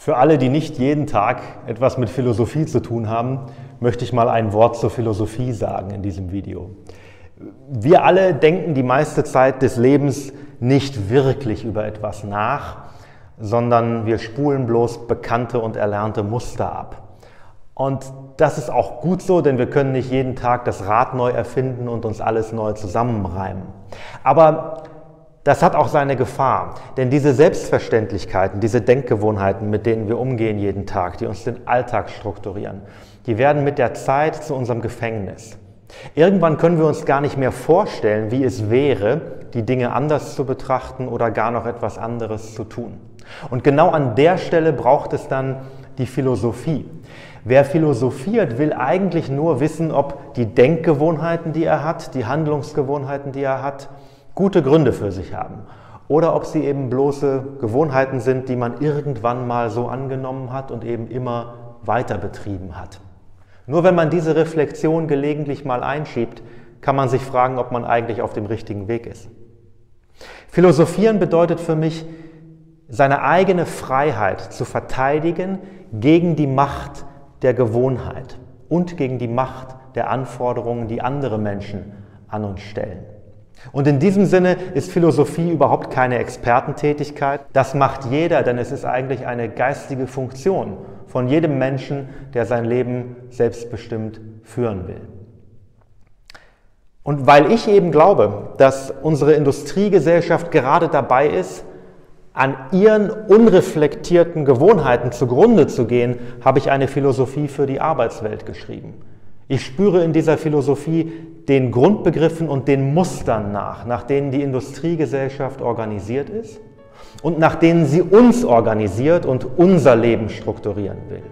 Für alle, die nicht jeden Tag etwas mit Philosophie zu tun haben, möchte ich mal ein Wort zur Philosophie sagen in diesem Video. Wir alle denken die meiste Zeit des Lebens nicht wirklich über etwas nach, sondern wir spulen bloß bekannte und erlernte Muster ab. Und das ist auch gut so, denn wir können nicht jeden Tag das Rad neu erfinden und uns alles neu zusammenreimen. Aber das hat auch seine Gefahr, denn diese Selbstverständlichkeiten, diese Denkgewohnheiten, mit denen wir umgehen jeden Tag, die uns den Alltag strukturieren, die werden mit der Zeit zu unserem Gefängnis. Irgendwann können wir uns gar nicht mehr vorstellen, wie es wäre, die Dinge anders zu betrachten oder gar noch etwas anderes zu tun. Und genau an der Stelle braucht es dann die Philosophie. Wer philosophiert, will eigentlich nur wissen, ob die Denkgewohnheiten, die er hat, die Handlungsgewohnheiten, die er hat, gute Gründe für sich haben oder ob sie eben bloße Gewohnheiten sind, die man irgendwann mal so angenommen hat und eben immer weiter betrieben hat. Nur wenn man diese Reflexion gelegentlich mal einschiebt, kann man sich fragen, ob man eigentlich auf dem richtigen Weg ist. Philosophieren bedeutet für mich, seine eigene Freiheit zu verteidigen gegen die Macht der Gewohnheit und gegen die Macht der Anforderungen, die andere Menschen an uns stellen. Und in diesem Sinne ist Philosophie überhaupt keine Expertentätigkeit. Das macht jeder, denn es ist eigentlich eine geistige Funktion von jedem Menschen, der sein Leben selbstbestimmt führen will. Und weil ich eben glaube, dass unsere Industriegesellschaft gerade dabei ist, an ihren unreflektierten Gewohnheiten zugrunde zu gehen, habe ich eine Philosophie für die Arbeitswelt geschrieben. Ich spüre in dieser Philosophie den Grundbegriffen und den Mustern nach, nach denen die Industriegesellschaft organisiert ist und nach denen sie uns organisiert und unser Leben strukturieren will.